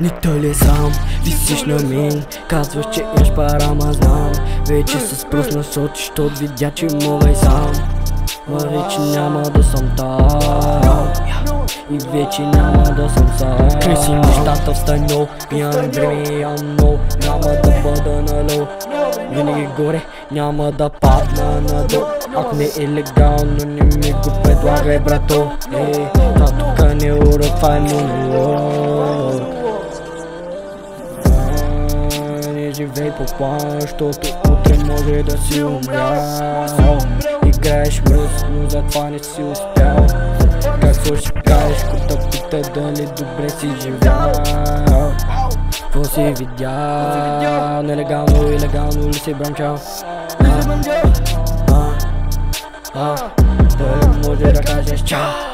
Не ли е сам, висиш на мен Казваш, че имаш пара, ма знам. Вече с очи, щот видя, че мога и сам. Ма вече няма да съм там. И вече няма да съм сам. Криси нещата в стано Имам време, имам много Няма да бъда налоу Винаги горе, няма да падна надолу Ако не е легално, не ми го предлагай, брато. Ей, това тука не е урок, това живей по план, защото утре може да си умрял Играеш мръс, но затова не си успял Какво ще кажеш, те пита дали добре си живял какво си видял? Нелегално и легално ли си брамчал? А, а, дали може да кажеш чао?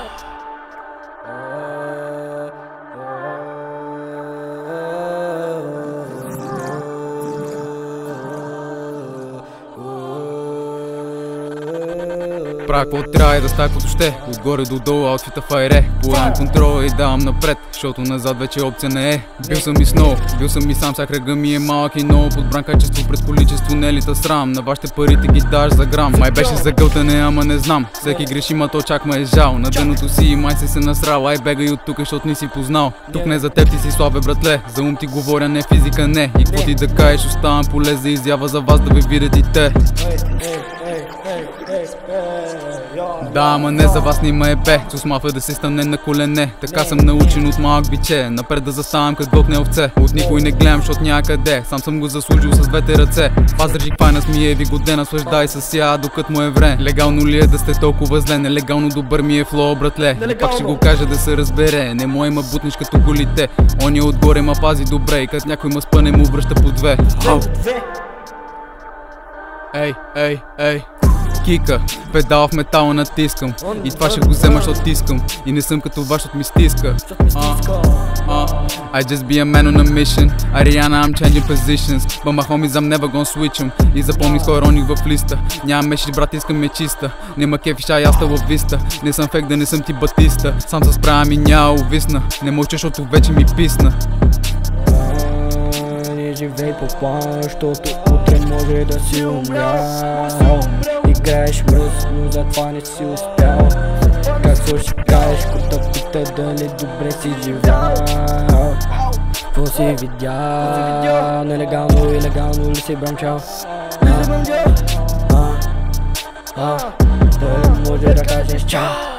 Правя какво трябва и да става каквото ще Отгоре до долу аутфита файре Поемам контрола и давам напред Защото назад вече опция не е. Бил съм и сно, бил съм и сам Всяк кръга ми е малък и много Подбран качество през количество не лита срам. На вашите парите ги даш за грам. Май беше за гълтане, ама не знам. Всеки греши, ма то чак ме е жал. На дъното си и май си се насрал. Ай бегай от тук, защото не си познал. Тук не за теб ти си слабе братле. За ум ти говоря, не физика не. И ти да кажеш, оставам поле за изява за вас да ви видят и те да, ама не за вас нима е бе. Мафа да се стане на колене. Така съм научен от малък биче. Напред да заставам като гълтне овце. От никой не гледам, защото някъде Сам съм го заслужил с двете ръце. Пазържик файнас ми е ви годен Наслаждай с ся, докато му е време. Легално ли е да сте толкова зле? Нелегално добър ми е флоу, братле Пак ще го кажа да се разбере. Не му има бутниш като колите Он е отгоре, ма пази добре. И като някой ма спъне му връща по две. Ей, ей, ей кика. Педал в метала натискам. И това ще го взема, защото искам. И не съм като ваш, ми стиска. I just be a man on a mission. Ариана, I'm changing positions. But my homies, I'm never gonna switch them И запомни с роник в листа. Нямам меши, брат, искам ме чиста. Нема кефи, ша яста в виста. Не съм фек, да не съм ти батиста. Сам се справя ми няма увисна. Не мълча, защото вече ми писна живей по план, защото утре може да си умрял. Играеш мръс, но за това не си успял. Какво ще кажеш, като пита дали добре си живял. Какво си видял, нелегално и легално ли си брамчал Той може да кажеш чао.